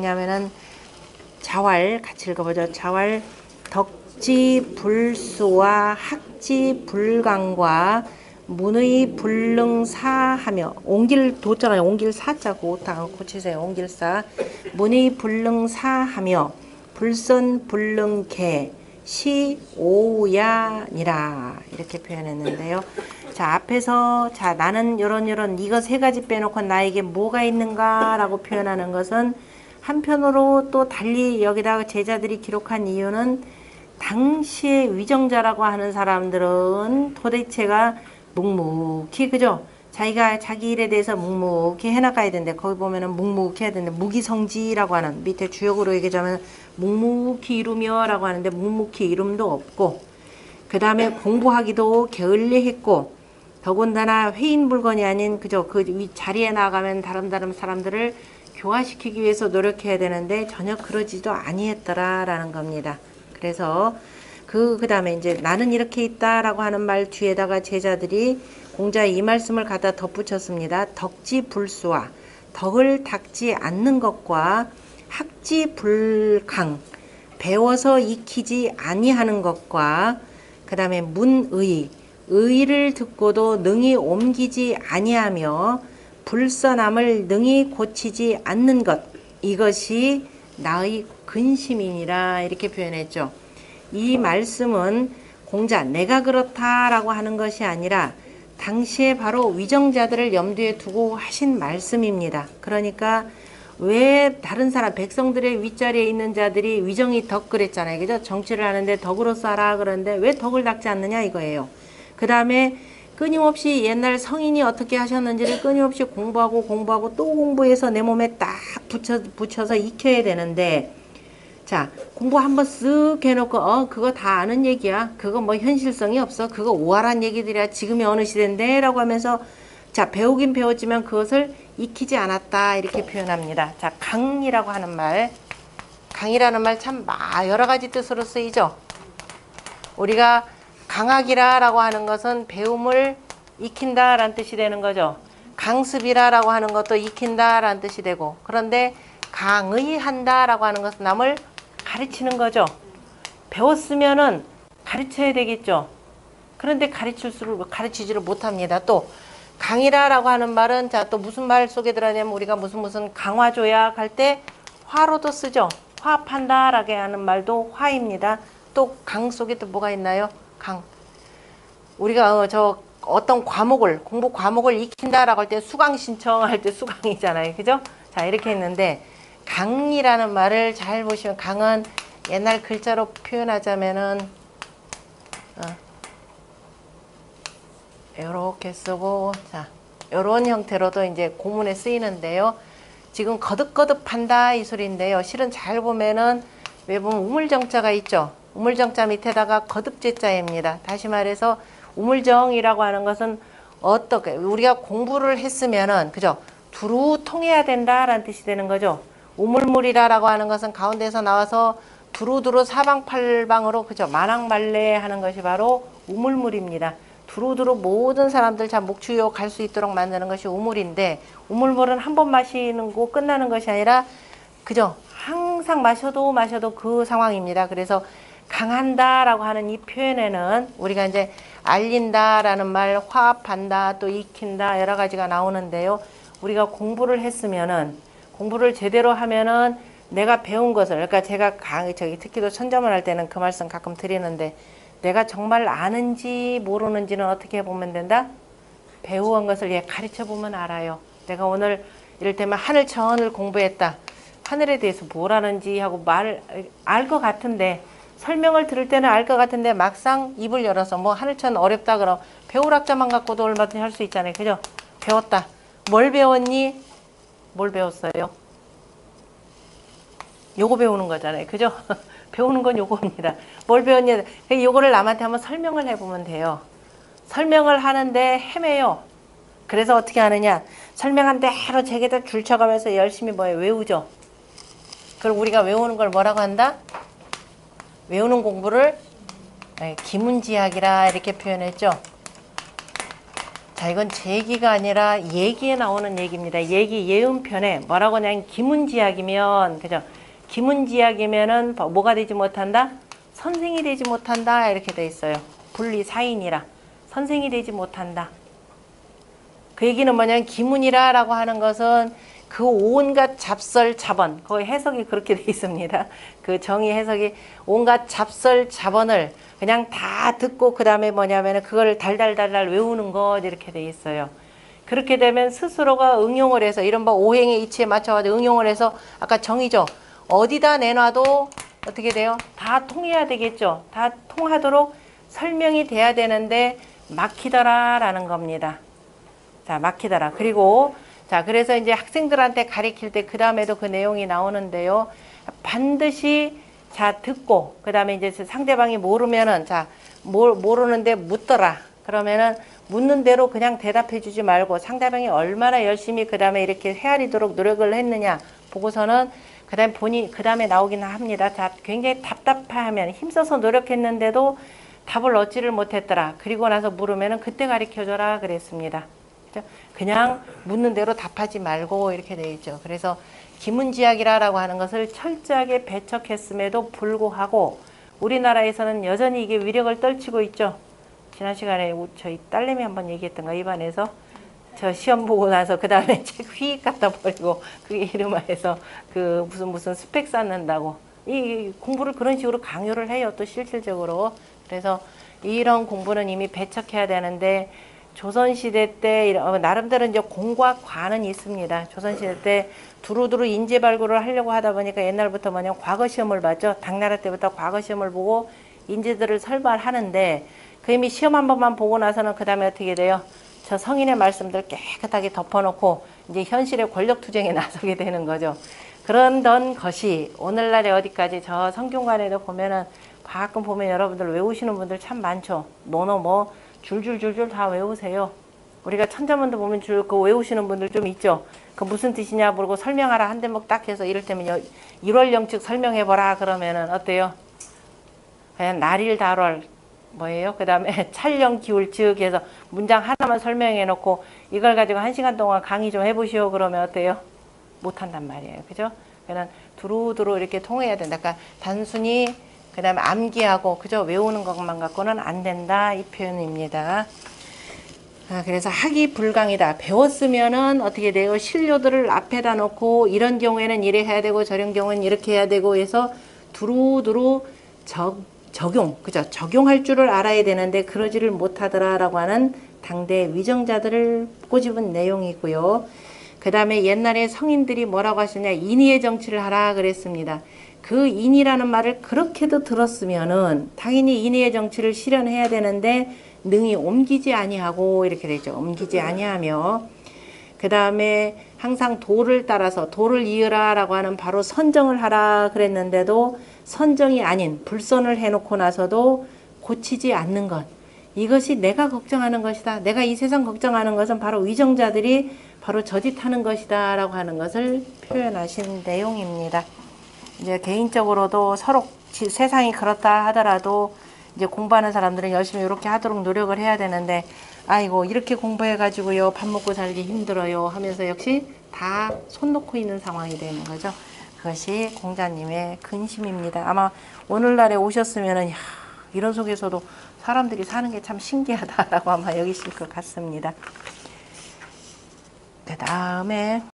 읽냐면은 자활 같이 읽어보죠. 자활 덕지 불수와 학지 불강과 문의 불능사하며 옹길 도자가 옹길 사자고 다 고치세요. 옹길사 문의 불능사하며 불선 불능개 시오야니라 이렇게 표현했는데요. 자 앞에서 자 나는 요런 요런 이거 세 가지 빼놓고 나에게 뭐가 있는가라고 표현하는 것은 한편으로 또 달리 여기다가 제자들이 기록한 이유는 당시의 위정자라고 하는 사람들은 도대체가 묵묵히 그죠? 자기가 자기 일에 대해서 묵묵히 해나가야 되는데 거기 보면은 묵묵히 해야 되는데 무기성지라고 하는 밑에 주역으로 얘기하자면 묵묵히 이루며라고 하는데 묵묵히 이름도 없고 그 다음에 공부하기도 게을리했고 더군다나 회인불건이 아닌 그저 그 자리에 나가면 다른 다른 사람들을 교화시키기 위해서 노력해야 되는데 전혀 그러지도 아니했더라라는 겁니다. 그래서 그, 그 다음에 이제 나는 이렇게 있다라고 하는 말 뒤에다가 제자들이 공자 이 말씀을 갖다 덧붙였습니다. 덕지 불수와 덕을 닦지 않는 것과 학지 불강 배워서 익히지 아니하는 것과 그 다음에 문의 의를 듣고도 능히 옮기지 아니하며 불선함을 능히 고치지 않는 것 이것이 나의 근심이니라 이렇게 표현했죠. 이 말씀은 공자 내가 그렇다라고 하는 것이 아니라 당시에 바로 위정자들을 염두에 두고 하신 말씀입니다. 그러니까 왜 다른 사람 백성들의 윗자리에 있는 자들이 위정이 덕 그랬잖아요. 그죠? 정치를 하는데 덕으로 살아 그런데 왜 덕을 닦지 않느냐 이거예요. 그 다음에 끊임없이 옛날 성인이 어떻게 하셨는지를 끊임없이 공부하고 공부하고 또 공부해서 내 몸에 딱 붙여, 붙여서 익혀야 되는데 자 공부 한번 쓱 해놓고 어 그거 다 아는 얘기야. 그거 뭐 현실성이 없어. 그거 오활한 얘기들이야. 지금이 어느 시대인데 라고 하면서 자 배우긴 배웠지만 그것을 익히지 않았다. 이렇게 표현합니다. 자 강이라고 하는 말. 강이라는 말 참 여러 가지 뜻으로 쓰이죠. 우리가 강학이라라고 하는 것은 배움을 익힌다라는 뜻이 되는 거죠. 강습이라라고 하는 것도 익힌다라는 뜻이 되고 그런데 강의한다라고 하는 것은 남을 가르치는 거죠. 배웠으면은 가르쳐야 되겠죠. 그런데 가르칠수록 가르치지를 못합니다. 또 강이라라고 하는 말은 자 또 무슨 말 속에 들어냐면 우리가 무슨 무슨 강화조약 할 때 화로도 쓰죠. 화합한다라고 하는 말도 화입니다. 또 강 속에 또 뭐가 있나요? 강. 우리가 어, 저 어떤 과목을 공부 과목을 익힌다라고 할 때 수강 신청할 때 수강이잖아요. 그죠? 자, 이렇게 했는데 강이라는 말을 잘 보시면 강은 옛날 글자로 표현하자면은 어, 이렇게 쓰고 자, 이런 형태로도 이제 고문에 쓰이는데요. 지금 거듭거듭한다 이 소리인데요. 실은 잘 보면은 왜 보면 우물정자가 있죠. 우물정자 밑에다가 거듭제자입니다. 다시 말해서 우물정이라고 하는 것은 어떻게 우리가 공부를 했으면은 그죠? 두루 통해야 된다라는 뜻이 되는 거죠. 우물물이라고 하는 것은 가운데서 나와서 두루두루 사방팔방으로 그죠? 만왕말래 하는 것이 바로 우물물입니다. 두루두루 모든 사람들 자 목추요 갈수 있도록 만드는 것이 우물인데 우물물은 한 번 마시는 거 끝나는 것이 아니라 그죠? 항상 마셔도 마셔도 그 상황입니다. 그래서 강한다라고 하는 이 표현에는 우리가 이제 알린다라는 말, 화합한다, 또 익힌다 여러 가지가 나오는데요. 우리가 공부를 했으면은 공부를 제대로 하면은 내가 배운 것을 그러니까 제가 강 저기 특히도 천점을 할 때는 그 말씀 가끔 드리는데 내가 정말 아는지 모르는지는 어떻게 보면 된다? 배워온 것을 얘 가르쳐 보면 알아요. 내가 오늘 이를테면 하늘 천을 공부했다. 하늘에 대해서 뭘 아는지 하고 말 알 것 같은데 설명을 들을 때는 알 것 같은데 막상 입을 열어서 뭐 하늘천 어렵다 그럼 배울 학자만 갖고도 얼마든지 할 수 있잖아요. 그죠? 배웠다. 뭘 배웠니? 뭘 배웠어요? 요거 배우는 거잖아요. 그죠? 배우는 건 요거입니다. 뭘 배웠냐? 요거를 남한테 한번 설명을 해보면 돼요. 설명을 하는데 헤매요. 그래서 어떻게 하느냐? 설명한 대로 제게다 줄쳐가면서 열심히 뭐예요? 외우죠. 그럼 우리가 외우는 걸 뭐라고 한다? 외우는 공부를 네, 기문지학이라 이렇게 표현했죠. 자, 이건 제 얘기가 아니라 얘기에 나오는 얘기입니다. 얘기 예음편에 뭐라고 하냐면 기문지약이면 그죠? 기문지약이면은 뭐가 되지 못한다? 선생이 되지 못한다 이렇게 돼 있어요. 분리 사인이라 선생이 되지 못한다. 그 얘기는 뭐냐면 기문이라라고 하는 것은 그 온갖 잡설 잡언 거의 해석이 그렇게 돼 있습니다. 그 정의 해석이 온갖 잡설 잡언을 그냥 다 듣고 그 다음에 뭐냐면 그걸 달달달달 외우는 것 이렇게 돼 있어요. 그렇게 되면 스스로가 응용을 해서 이른바 오행의 이치에 맞춰가지고 응용을 해서 아까 정의죠. 어디다 내놔도 어떻게 돼요? 다 통해야 되겠죠. 다 통하도록 설명이 돼야 되는데 막히더라 라는 겁니다. 자, 막히더라. 그리고 자, 그래서 이제 학생들한테 가르칠 때그 다음에도 그 내용이 나오는데요. 반드시 자, 듣고 그 다음에 이제 상대방이 모르면은 자, 모, 모르는데 묻더라. 그러면은 묻는 대로 그냥 대답해 주지 말고 상대방이 얼마나 열심히 그 다음에 이렇게 헤아리도록 노력을 했느냐 보고서는 그 다음에 본인 그 다음에 나오긴 합니다. 자, 굉장히 답답하면 힘써서 노력했는데도 답을 얻지를 못했더라. 그리고 나서 물으면은 그때 가르쳐 줘라 그랬습니다. 그냥 묻는 대로 답하지 말고 이렇게 돼 있죠. 그래서 기문지약이라고 하는 것을 철저하게 배척했음에도 불구하고 우리나라에서는 여전히 이게 위력을 떨치고 있죠. 지난 시간에 우- 저희 딸내미 한번 얘기했던가 입안에서 저 시험 보고 나서 그 다음에 책 휙 갖다 버리고 그게 이름하여서 그 무슨 무슨 스펙 쌓는다고 이 공부를 그런 식으로 강요를 해요 또 실질적으로 그래서 이런 공부는 이미 배척해야 되는데 조선시대 때 어, 나름대로 이제 공과 과는 있습니다 조선시대 때 두루두루 인재 발굴을 하려고 하다 보니까 옛날부터 뭐냐 과거 시험을 봤죠 당나라 때부터 과거 시험을 보고 인재들을 설발하는데 그 이미 시험 한 번만 보고 나서는 그 다음에 어떻게 돼요? 저 성인의 말씀들 깨끗하게 덮어놓고 이제 현실의 권력 투쟁에 나서게 되는 거죠. 그런던 것이 오늘날에 어디까지 저 성균관에도 보면은 가끔 보면 여러분들 외우시는 분들 참 많죠. 노노 뭐 줄줄줄줄 다 외우세요. 우리가 천자문도 보면 줄 그 외우시는 분들 좀 있죠. 그 무슨 뜻이냐 모르고 설명하라 한 대목 딱 해서 이럴 때면 여- 1월 영측 설명해보라 그러면은 어때요? 그냥 날일 달월 뭐예요? 그 다음에 촬영 기울 즉 해서 문장 하나만 설명해 놓고 이걸 가지고 한 시간 동안 강의 좀 해보시오 그러면 어때요? 못한단 말이에요. 그죠? 그냥 두루두루 이렇게 통해야 된다. 그러니까 단순히 그 다음에 암기하고 그저 외우는 것만 갖고는 안 된다. 이 표현입니다. 아, 그래서 학이 불강이다. 배웠으면은 어떻게 돼요? 신료들을 앞에다 놓고 이런 경우에는 이래 해야 되고 저런 경우는 이렇게 해야 되고 해서 두루두루 적, 적용, 그죠? 적용할 줄을 알아야 되는데 그러지를 못하더라라고 하는 당대 위정자들을 꼬집은 내용이고요. 그 다음에 옛날에 성인들이 뭐라고 하시냐 인의의 정치를 하라 그랬습니다. 그 인이라는 말을 그렇게도 들었으면은 당연히 인의의 정치를 실현해야 되는데 능히 옮기지 아니하고 이렇게 되죠. 옮기지 아니하며 그 다음에 항상 도를 따라서 도를 이으라라고 하는 바로 선정을 하라 그랬는데도 선정이 아닌 불선을 해놓고 나서도 고치지 않는 것 이것이 내가 걱정하는 것이다. 내가 이 세상 걱정하는 것은 바로 위정자들이 바로 저짓하는 것이다 라고 하는 것을 표현하신 내용입니다. 이제 개인적으로도 서로 지- 세상이 그렇다 하더라도 이제 공부하는 사람들은 열심히 이렇게 하도록 노력을 해야 되는데 아이고 이렇게 공부해 가지고요 밥 먹고 살기 힘들어요 하면서 역시 다 손 놓고 있는 상황이 되는 거죠. 그것이 공자님의 근심입니다. 아마 오늘날에 오셨으면은 야, 이런 속에서도 사람들이 사는 게 참 신기하다라고 아마 여기실 것 같습니다. 그 다음에